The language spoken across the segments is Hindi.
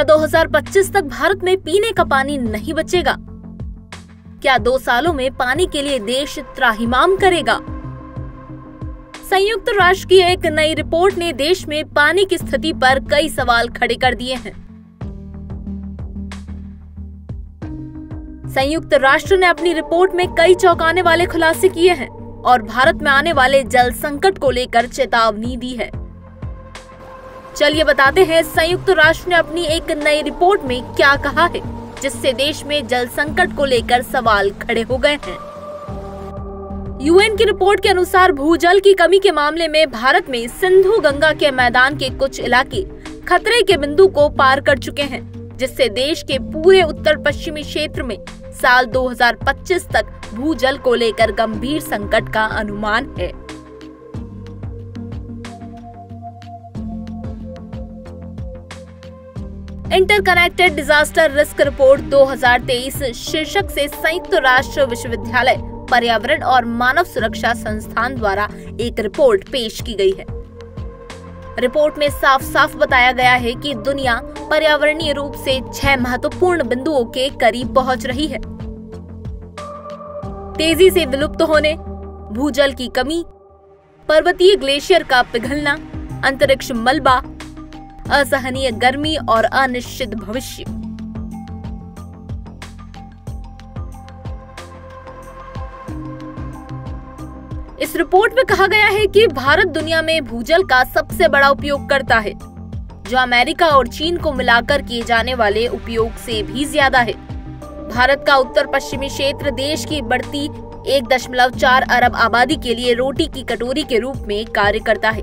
क्या 2025 तक भारत में पीने का पानी नहीं बचेगा, क्या दो सालों में पानी के लिए देश त्राहिमाम करेगा? संयुक्त राष्ट्र की एक नई रिपोर्ट ने देश में पानी की स्थिति पर कई सवाल खड़े कर दिए हैं। संयुक्त राष्ट्र ने अपनी रिपोर्ट में कई चौंकाने वाले खुलासे किए हैं और भारत में आने वाले जल संकट को लेकर चेतावनी दी है। चलिए बताते हैं, संयुक्त राष्ट्र ने अपनी एक नई रिपोर्ट में क्या कहा है, जिससे देश में जल संकट को लेकर सवाल खड़े हो गए हैं। यूएन की रिपोर्ट के अनुसार भूजल की कमी के मामले में भारत में सिंधु गंगा के मैदान के कुछ इलाके खतरे के बिंदु को पार कर चुके हैं, जिससे देश के पूरे उत्तर पश्चिमी क्षेत्र में साल 2025 तक भूजल को लेकर गंभीर संकट का अनुमान है। इंटरकनेक्टेड डिजास्टर रिस्क रिपोर्ट 2023 शीर्षक से संयुक्त राष्ट्र विश्वविद्यालय, पर्यावरण और मानव सुरक्षा संस्थान द्वारा एक रिपोर्ट पेश की गई है। रिपोर्ट में साफ़ साफ़ बताया गया है कि दुनिया पर्यावरणीय रूप से छह महत्वपूर्ण बिंदुओं के करीब पहुँच रही है। तेज़ी से विलुप्त होने, भूजल की कमी, पर्वतीय ग्लेशियर का पिघलना, अंतरिक्ष मलबा असहनीय गर्मी और अनिश्चित भविष्य। इस रिपोर्ट में कहा गया है कि भारत दुनिया में भूजल का सबसे बड़ा उपयोग करता है, जो अमेरिका और चीन को मिलाकर किए जाने वाले उपयोग से भी ज़्यादा है। भारत का उत्तर पश्चिमी क्षेत्र देश की बढ़ती एक दशमलव चार अरब आबादी के लिए रोटी की कटोरी के रूप में कार्य करता है।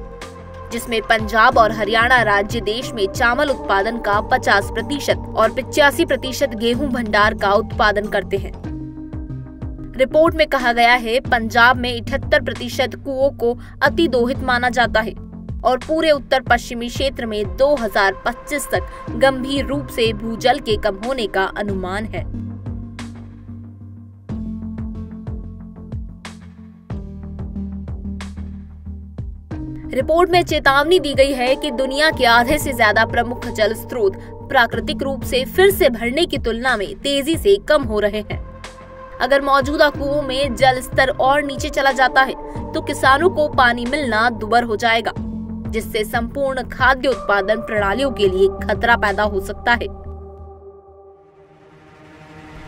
जिसमें पंजाब और हरियाणा राज्य देश में चावल उत्पादन का 50 प्रतिशत और पिचासी प्रतिशत गेहूँ भंडार का उत्पादन करते हैं। रिपोर्ट में कहा गया है, पंजाब में इकहत्तर प्रतिशत कुओं को अति दोहित माना जाता है और पूरे उत्तर पश्चिमी क्षेत्र में 2025 तक गंभीर रूप से भूजल के कम होने का अनुमान है। रिपोर्ट में चेतावनी दी गई है कि दुनिया के आधे से ज़्यादा प्रमुख जल स्रोत प्राकृतिक रूप से फिर से भरने की तुलना में तेज़ी से कम हो रहे हैं। अगर मौजूदा कुओं में जल स्तर और नीचे चला जाता है तो किसानों को पानी मिलना दुबर हो जाएगा, जिससे संपूर्ण खाद्य उत्पादन प्रणालियों के लिए खतरा पैदा हो सकता है।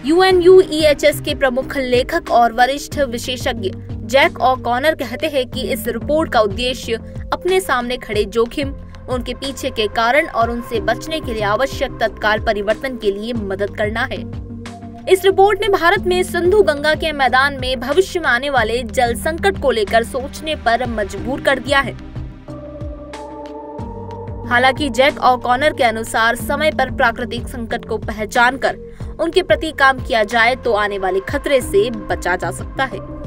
यूएनयूईएचएस के प्रमुख लेखक और वरिष्ठ विशेषज्ञ जैक और कॉनर कहते हैं कि इस रिपोर्ट का उद्देश्य अपने सामने खड़े जोखिम, उनके पीछे के कारण और उनसे बचने के लिए आवश्यक तत्काल परिवर्तन के लिए मदद करना है। इस रिपोर्ट ने भारत में सिंधु गंगा के मैदान में भविष्य में आने वाले जल संकट को लेकर सोचने पर मजबूर कर दिया है। हालाँकि जैक और कॉनर के अनुसार समय पर प्राकृतिक संकट को पहचान कर उनके प्रति काम किया जाए तो आने वाले खतरे से बचा जा सकता है।